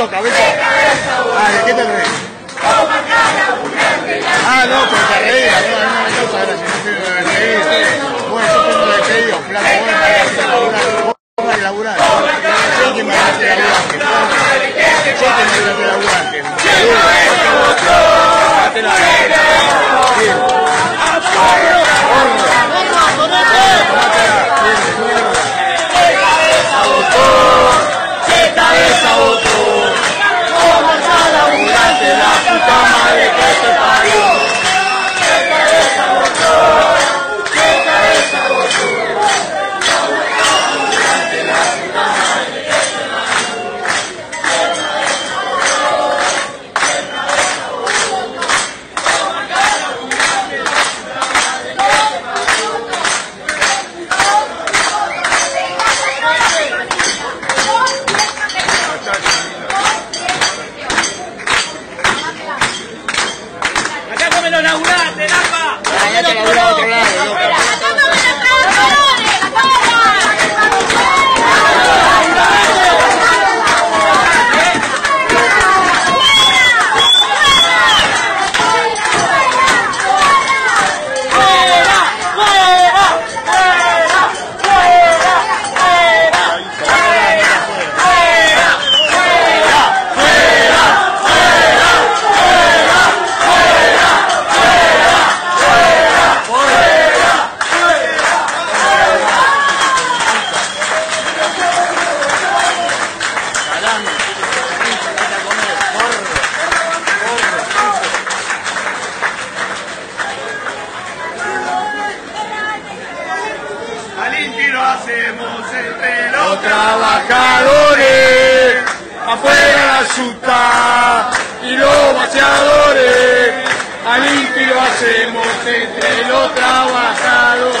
toca, Beto? Ah, ¿de qué te? Ah, no, pero te reías, no, a mí no me causa gracia, no. Bueno, yo tengo de pedido, flaco, que me Laburé a otro lado, Al Inti lo hacemos entre los Los trabajadores, afuera la yuta y los bacheadores. Al Inti lo hacemos entre los trabajadores.